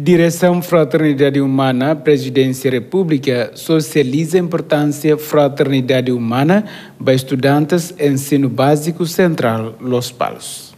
Direção Fraternidade Humana, Presidência República, socializa a importância fraternidade humana para estudantes ensino básico central Los Palos.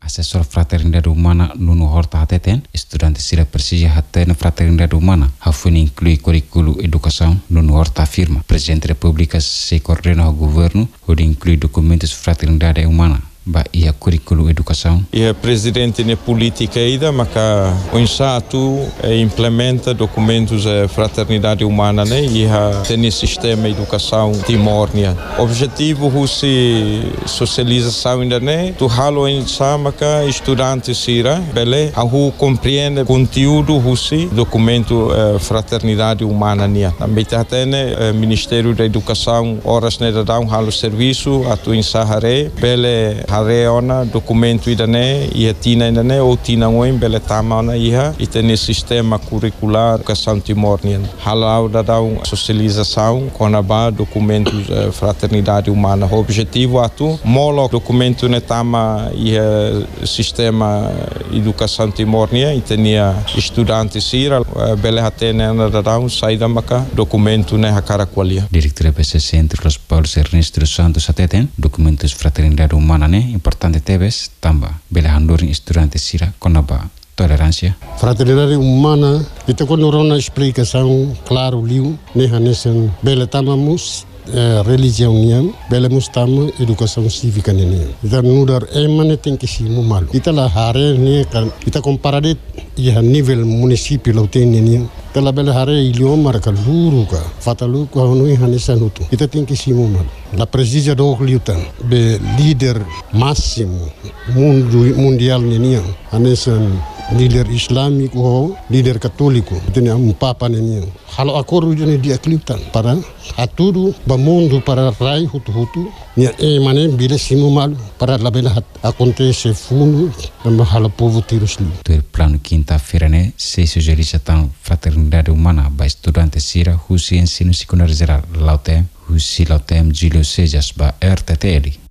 Assessor Fraternidade Humana Nuno Horta Hateten, estudante sira persija hatena Fraternidade Humana, hafuni inclui currículo educação, Nuno Horta afirma, Presidente República se coordena ao governo, onde inclui documentos Fraternidade Humana, ba ia currículo educação. Ia presidente ne política ida maka o insato e implementa documentos e fraternidade humana né? Ia tem sistema educação timórnia objetivo husi socialização ainda né? Tu halo em samaka estudante sira bele a hu compreende conteúdo husi documento eh, fraternidade humana nia também tem eh, ministério da educação horas ne da um halo serviço atu em sahare bele hare ona dokumento ida ne ia tina ida ne o tina ngoin bele tama ona iha i tene sistema curricular educação timornian halau da dau socialização kona ba documentos uh, fraternidade humana. Objetivo atu molo documento ne tama ia sistema educação timornia i tenia estudantes sira uh, bele hatene ana da dau saida maka documento ne hakara kwalia Diretor PCC entre los Paulos Ernesto Santos Ateten, documentos fraternidade humana ne importante tebes tamba bela handorin estudante sira konaba tolerância Fraternidade humana, ita quando rona explicação claro liu, neha nesen bela tamamus eh, religião niam, bela mustama educação cívica niam. Ita nudar emane tem que si malu. Ita la hare ni kan ita comparade ia nível município lau tem. Tela bela hare ilio marka luru ka fatalu ko hanui hanisan hutu. Kita tingki simu mal. La presija do liutan be leader massimo mundial ni niang hanesan líder islâmico ou líder católico tem um papa nenhum halo acordo de dia cliptan para a tudo ba para rai hutu hutu nia e mane bile simu malu. Para la bela acontece fundo na halo povo tirus li do plano quinta-feira né se sugeriza tão fraternidade humana ba estudante sira husi ensino secundário geral lautem husi lautem Júlio Sejas ba RTTL